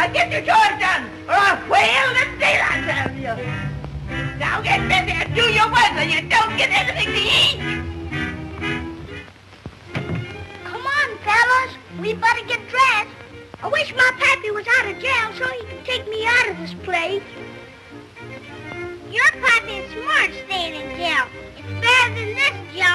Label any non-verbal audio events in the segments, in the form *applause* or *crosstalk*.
Uh, get your chores done, or I'll whale the daylights out of you! Now get busy and do your work, or you don't get anything to eat! Come on, fellas. We better get dressed. I wish my pappy was out of jail so he could take me out of this place. Your pappy is smart staying in jail. It's better than this joint.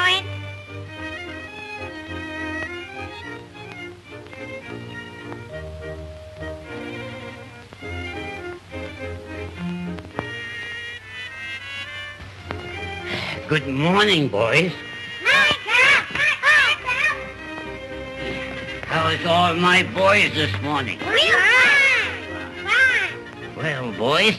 Good morning, boys. Hi, Cap. Hi, Cap. How's all my boys this morning? Well, boys,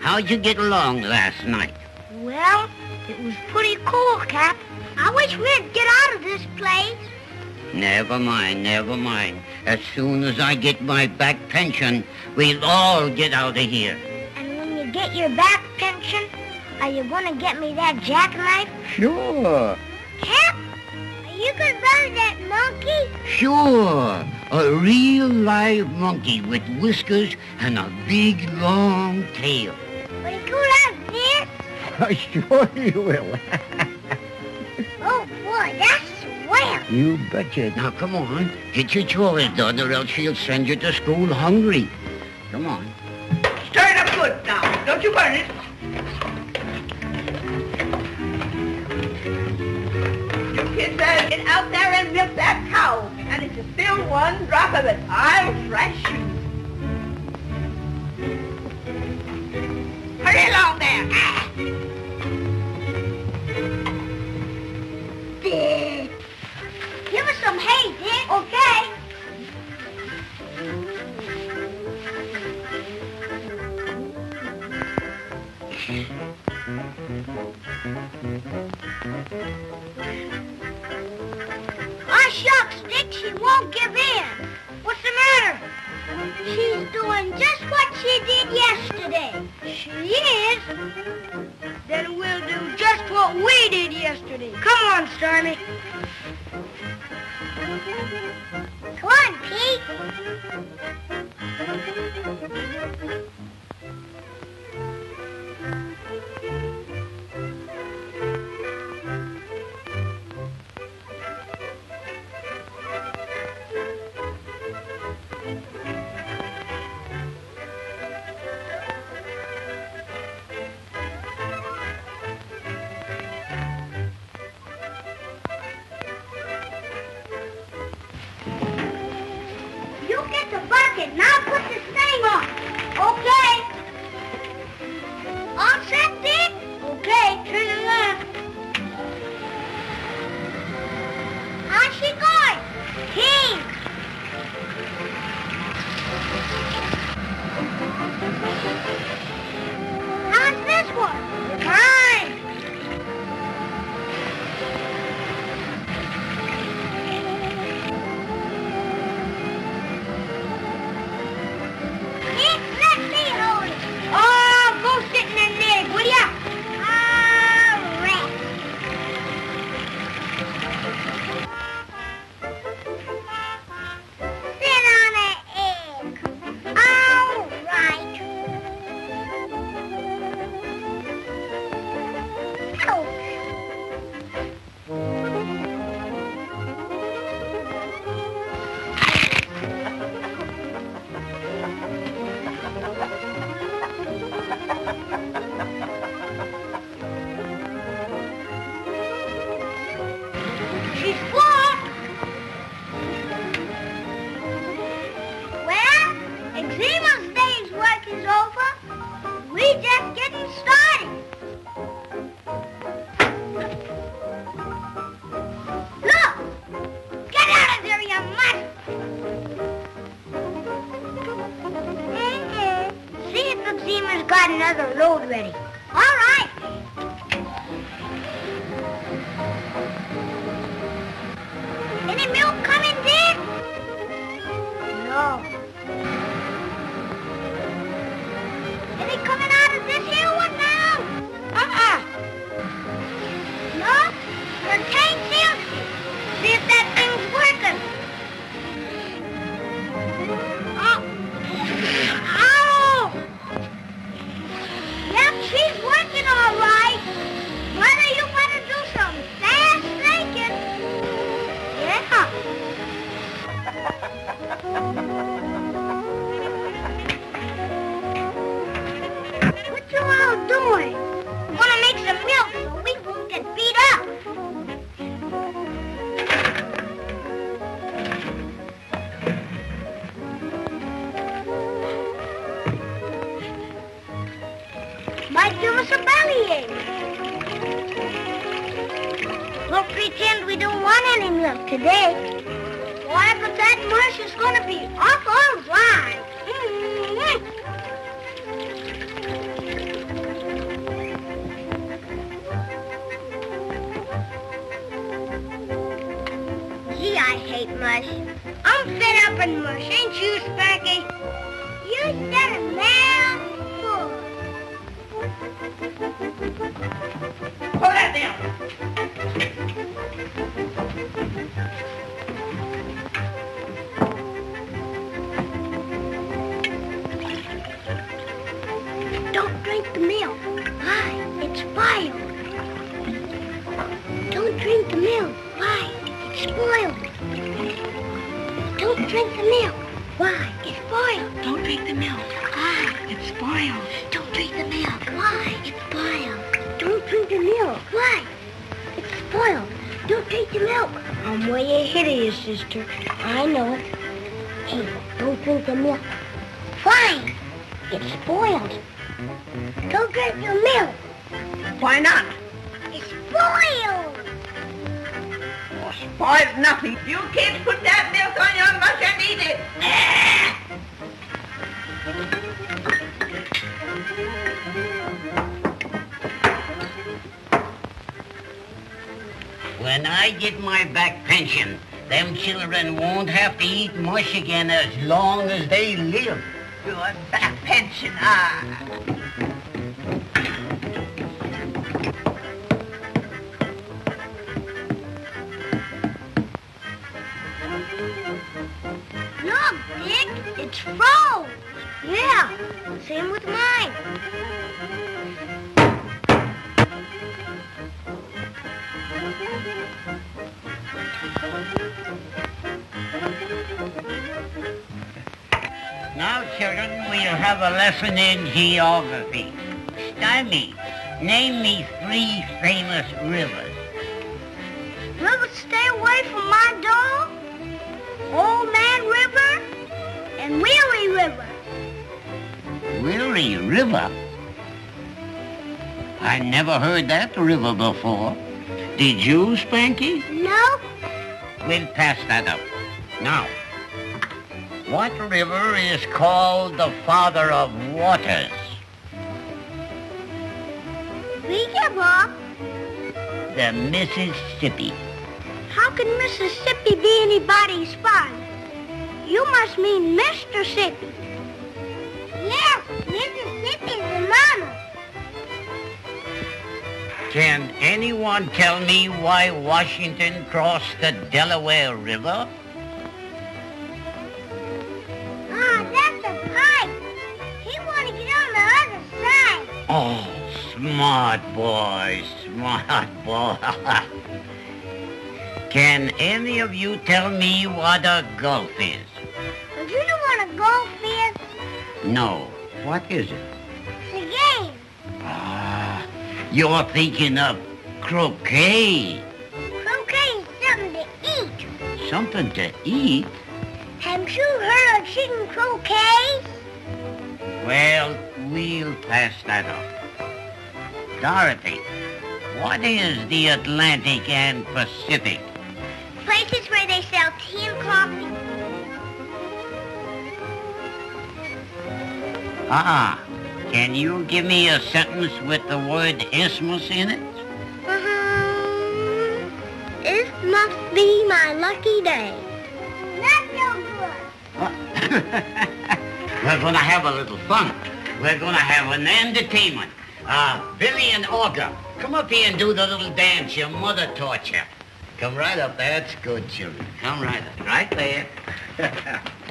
how'd you get along last night? Well, it was pretty cool, Cap. I wish we'd get out of this place. Never mind, never mind. As soon as I get my back pension, we'll all get out of here. And when you get your back pension, are you going to get me that jackknife? Sure, Cap, are you going to bury that monkey? sure. A real live monkey with whiskers and a big long tail. Will you go like this? sure you will. *laughs* Oh, boy, that's swell. you betcha. Now, come on. Get your chores done or else she'll send you to school hungry. Come on. Stir it up good now. Don't you burn it. Kids better get out there and milk that cow. And if you spill one drop of it, I'll thrash you. Hurry along there. Ah! Dick. Give us some hay, Dick. Okay. *laughs* Shucks, she won't give in. How's Mm-mm. Pretend we don't want any milk today. Why, but that mush is going to be awful dry. Mm-hmm. *laughs* Gee, I hate mush. I'm fed up with mush, ain't you, Sparky? You said a mouthful. Pull that down. Don't drink the milk. I'm way ahead of you, sister. I know. It. Hey, don't drink the milk. Why? It's spoiled. Don't drink your milk. Why not? It's spoiled. Oh, spoiled nothing. You kids put that milk on your mush and eat it. Ah! When I get my back pension, them children won't have to eat mush again as long as they live. Your back pension, ah. Look, Dick, it's froze. Yeah, same with mine. Now, children, we'll have a lesson in geography. Stymie, name me three famous rivers. River, stay away from my dog. Old Man River and Weary River. Weary River? I never heard that river before. Did you, Spanky? No, We'll pass that up. Now, what river is called the father of waters? we give up. The Mississippi. How can Mississippi be anybody's father? You must mean Mr. Sippy. Yes, Mississippi's the mama. Can anyone tell me why Washington crossed the Delaware River? Oh, smart boy, smart boy. *laughs* Can any of you tell me what a gulf is? But you know what a golf is? No. What is it? It's a game. Ah, you're thinking of croquet. Croquet is something to eat. Something to eat? Haven't you heard of chicken croquet? Well, we'll pass that up. Dorothy, what is the Atlantic and Pacific? Places where they sell tea and coffee. Ah, can you give me a sentence with the word isthmus in it? Uh-huh. This must be my lucky day. That's no good. We're going to have a little fun. We're going to have an entertainment. Uh, Billy and Olga, come up here and do the little dance your mother taught you. Come right up. That's good, children. Come right up. Right there. *laughs*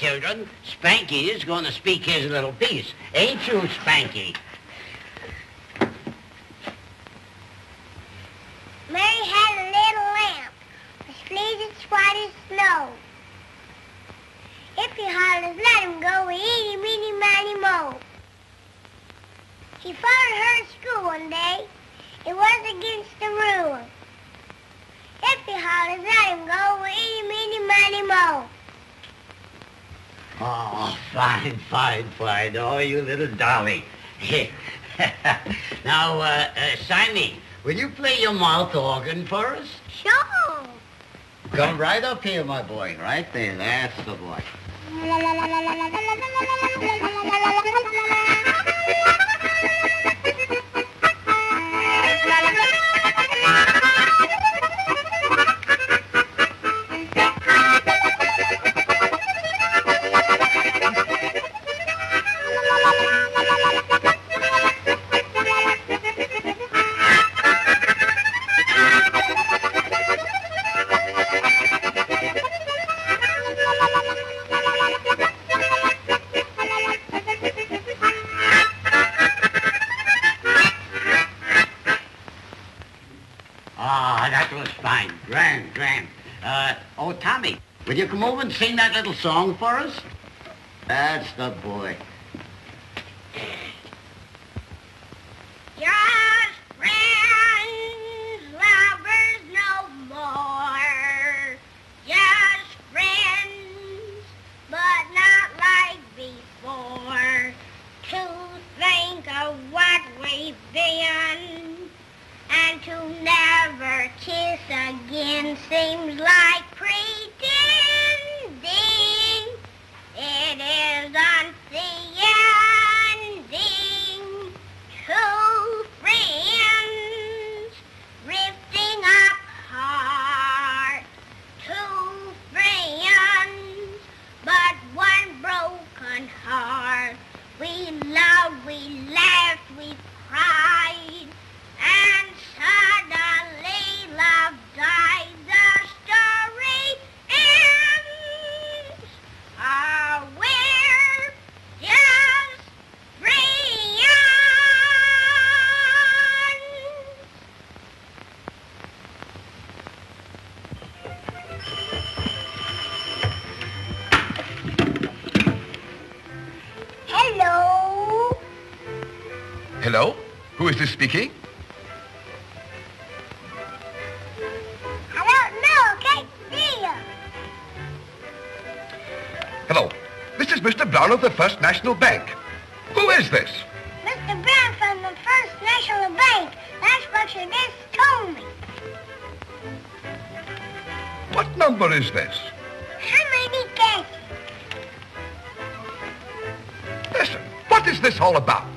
children, Spanky is going to speak his little piece. Ain't you, Spanky? Mary had a little lamp. A sleep snow. If he hollers, let him go, eeny, meeny, miny, mo. He followed her to school one day. It was against the rule. If he hollers, let him go, eeny, meeny, miny, mo. Oh, fine, fine, fine. Oh, you little dolly. *laughs* now, uh, uh, Simon, will you play your mouth organ for us? Sure. Come right up here, my boy. Right there. That's the boy. *laughs* will you come over and sing that little song for us? That's the boy. Just friends, lovers no more. Just friends, but not like before. To think of what we've been and to never kiss again seems like pretending. It isn't Is speaking? I don't know. Can't see you. Hello. This is Mr. Brown of the First National Bank. Who is this? Mr. Brown from the First National Bank. That's what you just told me. What number is this? How many guesses? Listen, what is this all about?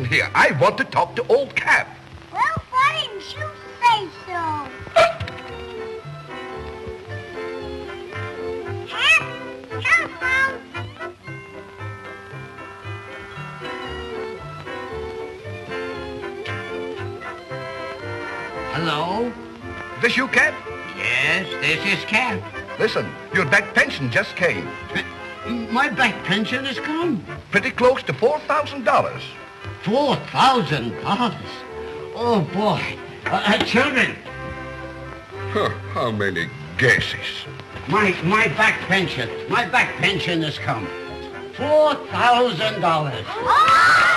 Listen here, I want to talk to old Cap. Well, why didn't you say so? Cap, telephone. Hello? This you, Cap? Yes, this is Cap. Listen, your back pension just came. My back pension has come. Pretty close to $4,000. $4,000. Oh, boy. Uh, uh, children. Huh, how many guesses? My, my back pension. My back pension has come. $4,000.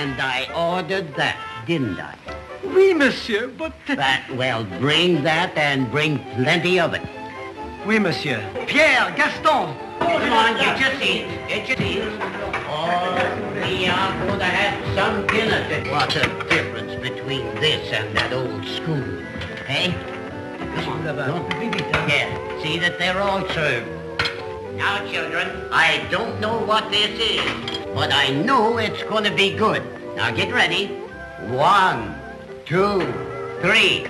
And I ordered that, didn't I? Oui, monsieur, but... That, well, bring that and bring plenty of it. Oui, monsieur. Pierre, Gaston. Come on, get your seats. Get your seats. Oh, we are going to have some dinner. What's the difference between this and that old school? Hey? Come on, on. Yeah, see that they're all served. Now, children, I don't know what this is, but I know it's going to be good. Now, get ready. One, two, three.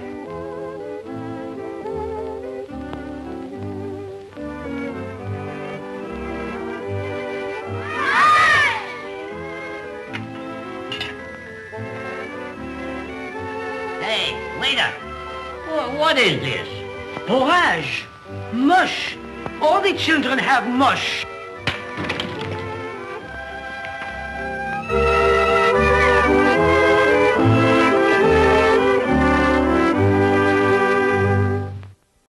Hey, waiter. What is this? Porage. Mush. All the children have mush.